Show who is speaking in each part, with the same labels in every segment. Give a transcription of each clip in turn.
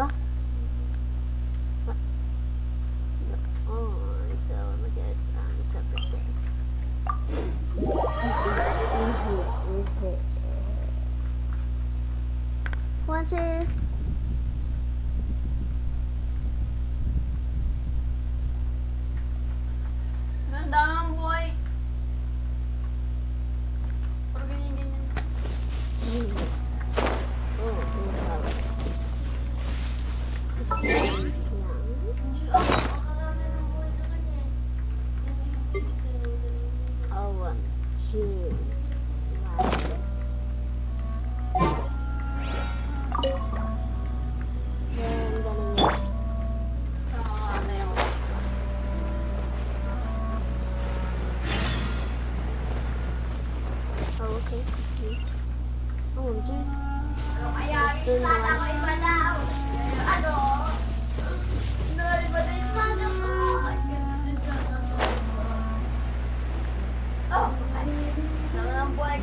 Speaker 1: 해주세요.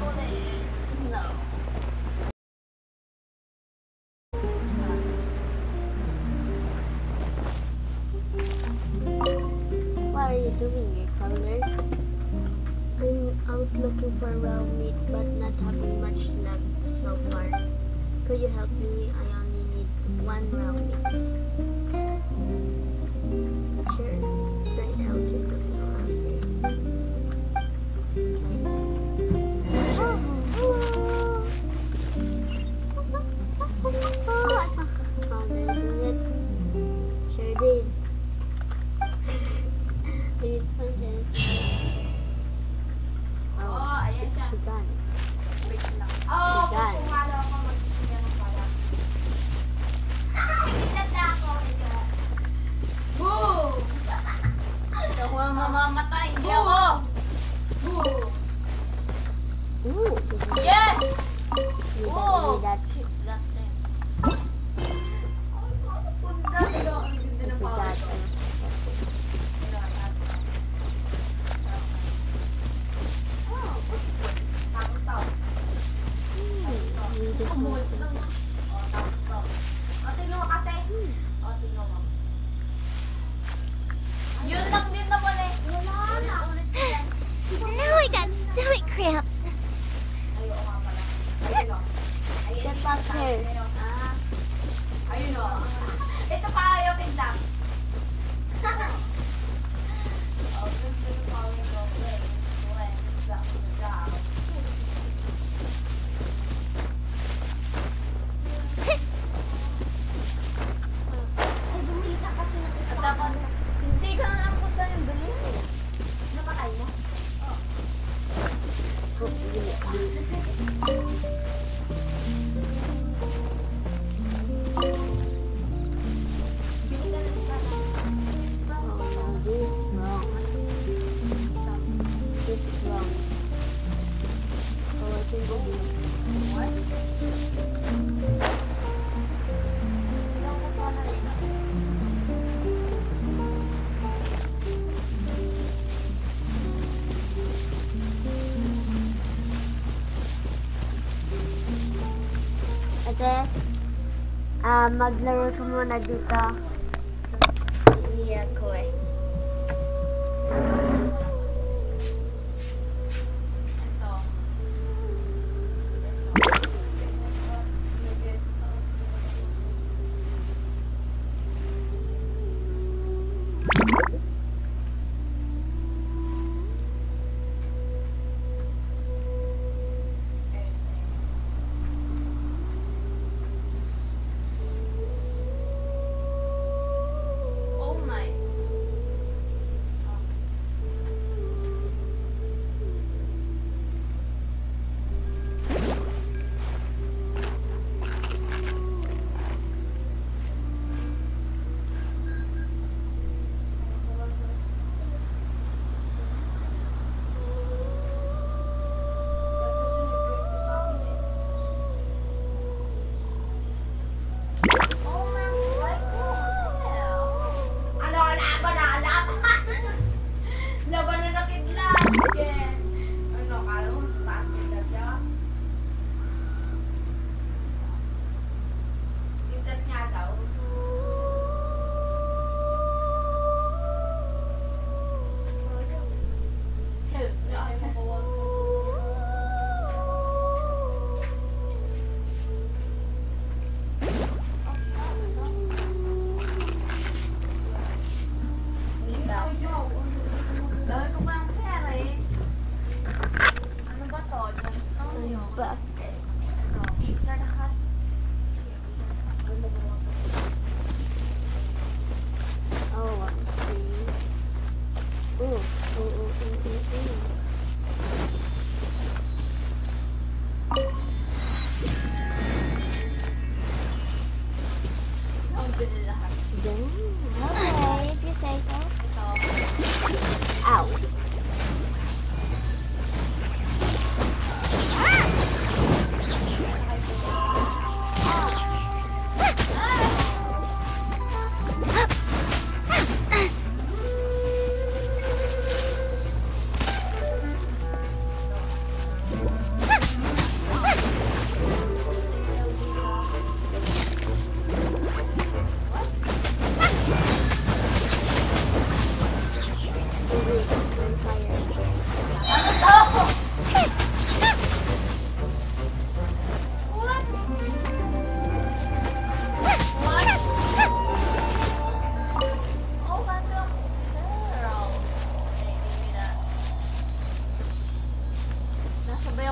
Speaker 1: Michael 음.
Speaker 2: Sige. Uh, maglaro ko muna dito. Iiyak ko eh.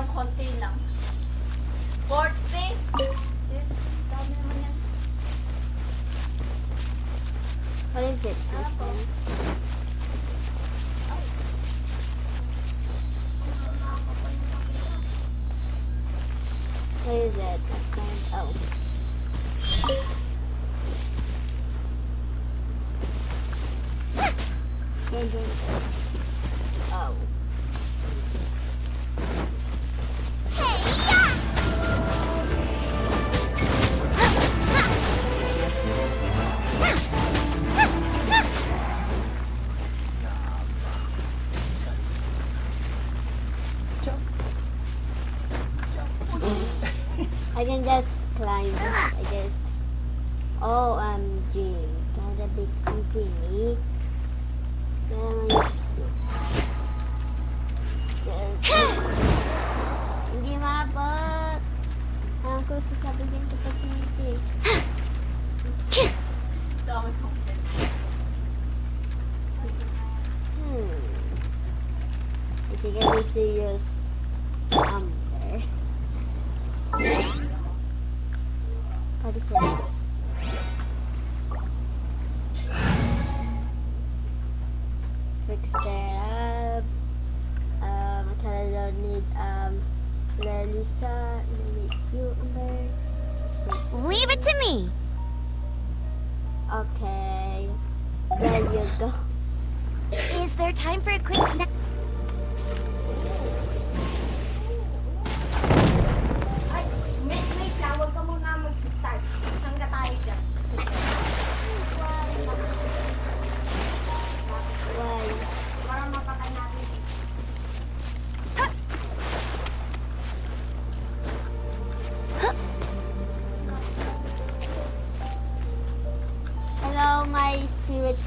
Speaker 3: Yung konti lang? 40? Sis, dami naman yan.
Speaker 1: What is it?
Speaker 3: Ano po?
Speaker 1: What is it? Oh. Oh. OMG. Gotta be kidding me. Hindi maabot. Alam ko sasabihin ko pag hindi.
Speaker 3: Dami kong
Speaker 1: Hmm. I think I need to use Amber. What is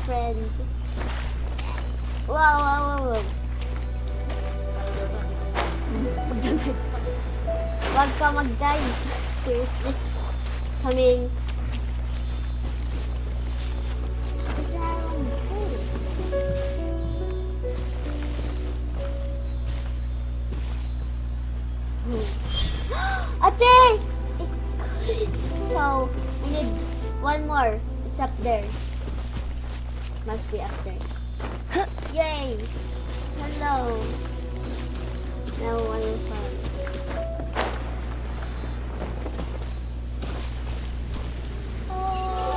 Speaker 1: friend. Wow, wow, wow, wow. Huwag ka mag-dive. Seriously. Coming. Ate! So, we need one more. It's up there. Must be up there. Yay! Hello. Now one is found. Oh.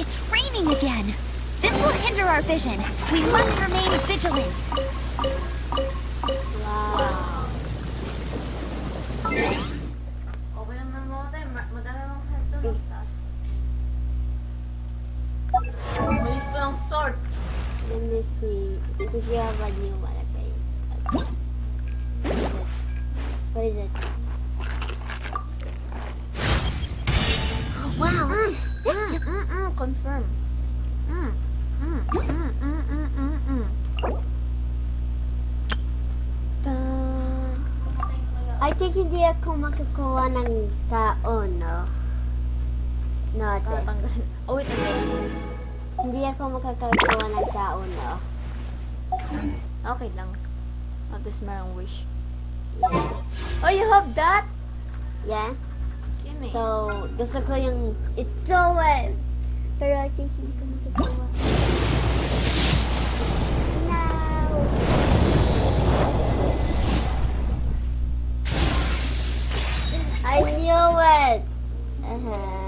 Speaker 4: It's raining again. This will hinder our vision. We must remain vigilant.
Speaker 1: I think hindi ako makakuha ng taon, no?
Speaker 3: Tatanggalin. Oh, wait, wait.
Speaker 1: Hindi ako makakakuha ng taon, no?
Speaker 3: Okay lang. At least merong wish.
Speaker 1: Yeah.
Speaker 3: Oh, you have that?
Speaker 1: Yeah?
Speaker 3: Give me.
Speaker 1: So, gusto ko yung ito, well. Pero I think ko makakuha. No! I knew it!
Speaker 3: Tapos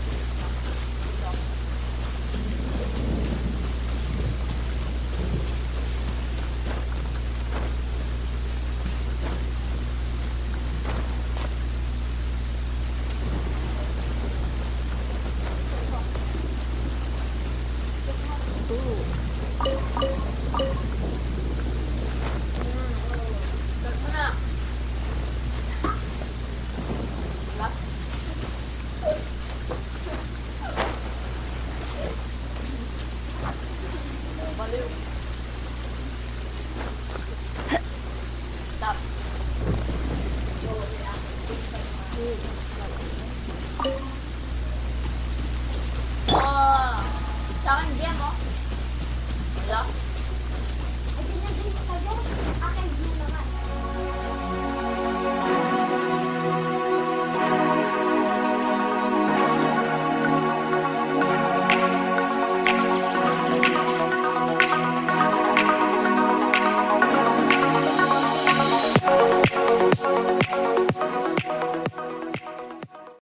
Speaker 3: Diyan mo. Oh. Wala. Ay, ganyan din ko sa'yo. Akin din naman.